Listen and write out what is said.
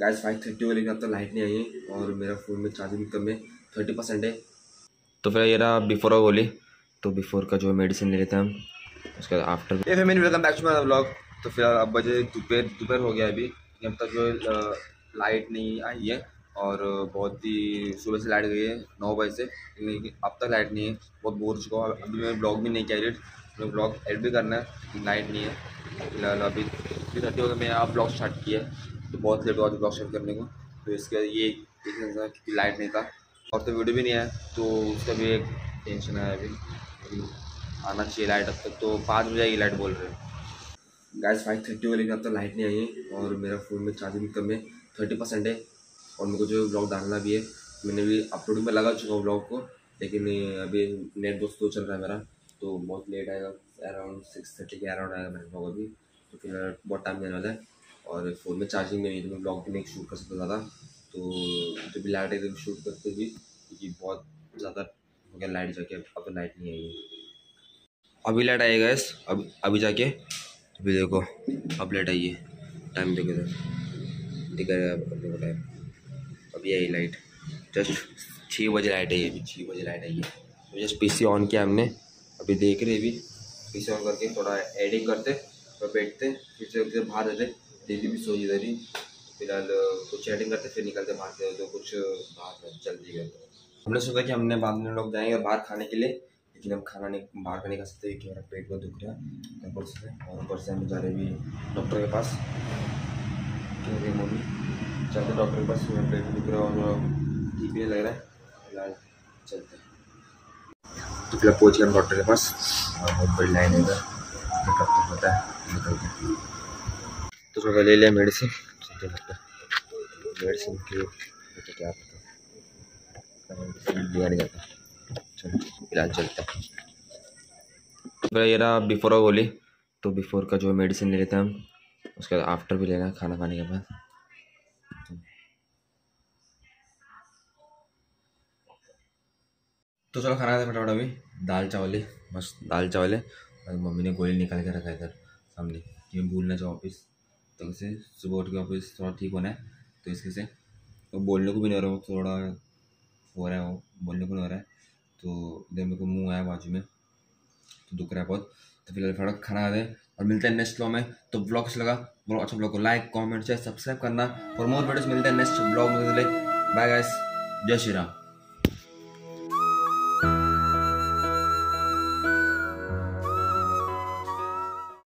Gas five thirty हो लेकिन अब तक लाइट नहीं आई है और मेरा फ़ोन में चार्जिंग कम है थर्टी परसेंट है। तो फिर ये रहा बिफोर का गोली तो बिफोर का जो मेडिसिन ले लेते हैं हम। उसके बाद आफ्टर ये family welcome back to my vlog तो फ़िलहाल अब बजे दोपहर दोपहर हो गया अभी। अब तक जो लाइट नहीं आई है और बहुत ही सुबह से लाइट गई है, नौ बजे से। लेकिन अब तक लाइट नहीं है। बहुत बोर हो चुका हूँ। अभी मैं ब्लॉग भी नहीं किया एडिट मैं ब्लॉग एडिट भी करना है लाइट नहीं है। फ़िलहाल अभी थ्री थर्टी हो गया। मैं आप ब्लॉग स्टार्ट किया तो बहुत लेट हुआ ब्लॉग स्टार्ट करने को। तो इसके ये क्योंकि लाइट नहीं था। और तो वीडियो भी नहीं आया तो उसका भी एक टेंशन आया अभी। आना चाहिए लाइट अब तक तो पाँच बजे आएगी लाइट बोल रहे हैं। गैस फाइव थर्टी हो लेकिन अब तक लाइट नहीं आई है और मेरा फ़ोन में चार्जिंग कम है थर्टी परसेंट है। और मेरे को जो ब्लॉग डालना भी है, मैंने भी अपलोडिंग में लगा चुका हूँ ब्लॉग को, लेकिन अभी नेट दोस्त तो चल रहा है मेरा तो बहुत लेट आएगा अराउंड सिक्स थर्टी के अराउंड आएगा मेरा ब्लॉग अभी। तो फिर बहुत टाइम देने वाला है। और फ़ोन में चार्जिंग नहीं तो मैं ब्लॉग भी नहीं शूट कर सकता ज़्यादा तो जब भी लाइट एकदम शूट करते भी, क्योंकि बहुत ज़्यादा हो गया लाइट जाके, अब तो लाइट नहीं आई अभी लाइट आएगा इस अब, अभी जाके, अभी देखो, अब लाइट आई है। टाइम देखो तो दिखा देखो टाइम अभी आई लाइट जस्ट छः बजे लाइट आई है अभी छः बजे लाइट आई है। जस्ट पीसी ऑन किया हमने। अभी देख रहे अभी। पीसी ऑन करके थोड़ा एडिंग करते और बैठते, फिर से बाहर रहते। दीदी भी सोई इधर ही फ़िलहाल, कुछ चैटिंग करते, फिर निकलते बाहर से तो कुछ, बाहर जल्दी गए हमने सोचा कि हमने बाद में लोग जाएँगे बाहर खाने के लिए, लेकिन हम खाना नहीं, बाहर का नहीं खा सकते, क्योंकि हमारा पेट बहुत दुख रहा है, ऊपर से, और ऊपर से हम जा रहे भी डॉक्टर के पास। कह मम्मी? चलते डॉक्टर के पास पेट दुख रहा है और ठीक भी लग रहा है। फ़िलहाल, चलते तो फ़िलहाल पहुँच गए डॉक्टर के पास, और बहुत बड़ी लाइन है इधर। है? निकलते तो थोड़ा ले लिया मेडिसिन मेडिसिन की तो क्या पता। नहीं जाता। चलो फ़िलहाल चलते हैं। ये बिफोर का गोली। तो बिफोर का जो मेडिसिन ले लेते हैं हम, उसके बाद आफ्टर भी लेना खाना खाने के बाद। तो चलो खाना खाते फटाफट अभी। दाल चावल है बस दाल चावल है। मम्मी ने गोली निकाल के रखा है इधर, सामने। कि मैं भूलना चाहूँ ऑफ़िस तो उसे सुबह उठ के ऑफ़िस थोड़ा ठीक होना है तो इसके से। तो बोलने को भी नहीं हो रहा, वो थोड़ा हो रहा है, वो बोलने को नहीं हो रहा है। तो इधर मेरे को मुँह आया बाजू में तो दुख रहा है बहुत। तो फ़िलहाल फटाफट खाना खाते हैं और मिलते हैं नेक्स्ट ब्लॉग में। तो ब्लॉग अच्छा लगा ब्लॉग अच्छा ब्लॉग को लाइक कमेंट शेयर सब्सक्राइब करना। और मोर वीडियोस मिलते हैं नेक्स्ट ब्लॉग में बाय गाइस जय श्री राम।